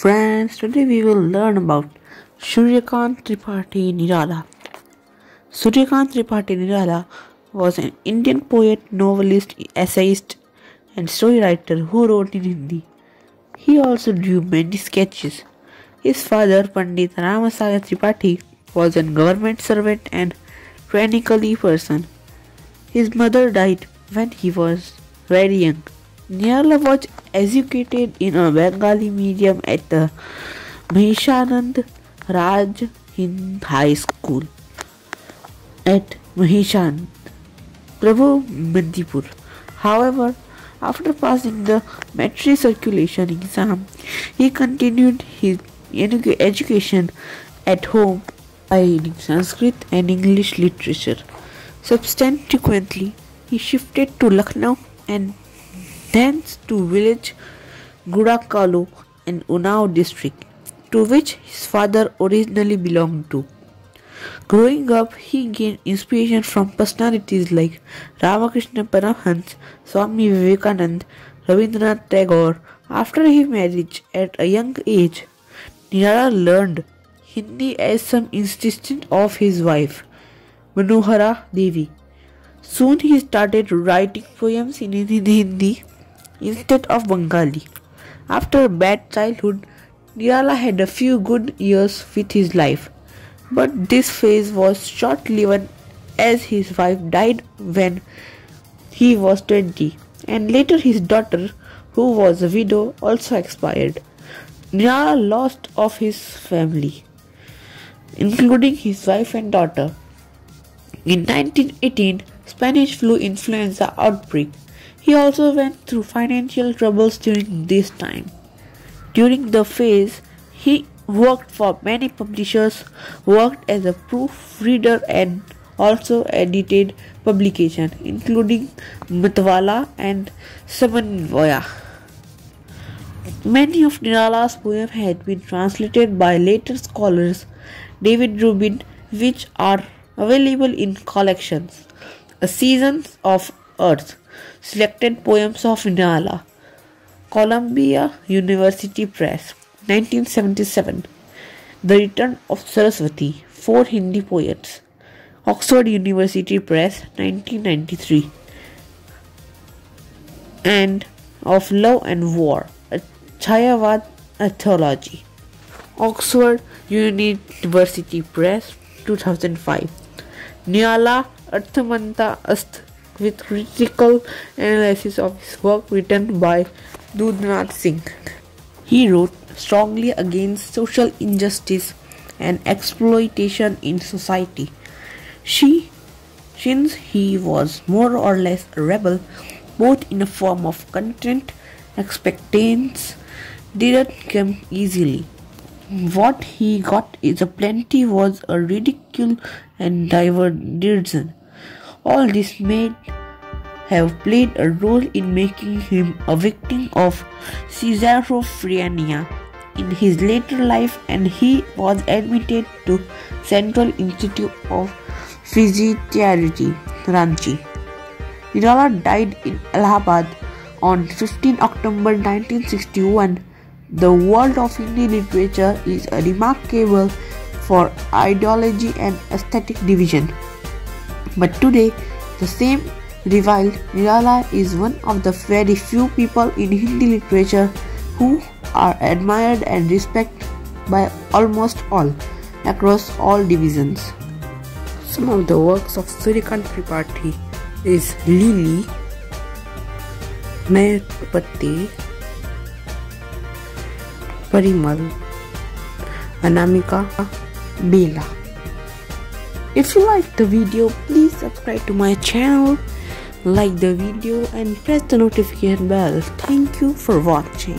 friends, today we will learn about Suryakant Tripathi Nirala. Suryakant Tripathi Nirala was an Indian poet, novelist, essayist, and story writer who wrote in Hindi. He also drew many sketches. His father, Pandit Ramasagar Tripathi, was a government servant and tyrannical person. His mother died when he was very young. Nirala was educated in a Bengali medium at the Mahishadal Raj Hind High School at Mahishadal, Purba Medinipur. However, after passing the matriculation exam, he continued his education at home by reading Sanskrit and English literature. Subsequently, he shifted to Lucknow and thence to village Garhakola in Unnao district, to which his father originally belonged to. Growing up, he gained inspiration from personalities like Ramakrishna Paramhans, Swami Vivekanand, Rabindranath Tagore. After his marriage at a young age, Nirala learned Hindi as some insisted of his wife, Manohara Devi. Soon he started writing poems in Hindi instead of Bengali. After a bad childhood, Nirala had a few good years with his life. But this phase was short lived as his wife died when he was 20 and later his daughter, who was a widow, also expired. Nirala lost of his family, including his wife and daughter. In 1918, Spanish flu influenza outbreak. He also went through financial troubles during this time. During the phase, he worked for many publishers, worked as a proofreader and also edited publication including Matwala and Samanvaya. Many of Nirala's poems had been translated by later scholars David Rubin which are available in collections. A Season of Earth Selected Poems of Nirala Columbia University Press 1977 The Return of Saraswati Four Hindi Poets Oxford University Press 1993 and of Love and War a Chayavad Anthology Oxford University Press 2005 Nirala Atmahanta Ast with critical analysis of his work written by Dudhnath Singh. He wrote strongly against social injustice and exploitation in society. She, since he was more or less a rebel, both in a form of content, expectance didn't come easily. What he got is a plenty was a ridicule and diversion. All this may have played a role in making him a victim of schizophrenia in his later life and he was admitted to Central Institute of Physiotherapy, Ranchi. Nirala died in Allahabad on 15 October 1961. The world of Hindi literature is remarkable for ideology and aesthetic division. But today, the same reviled Nirala is one of the very few people in Hindi literature who are admired and respected by almost all across all divisions. Some of the works of Suryakant Tripathi is Lily, Nayapatti, Parimal, Anamika, Bela. If you like the video, please subscribe to my channel, like the video and press the notification bell. Thank you for watching.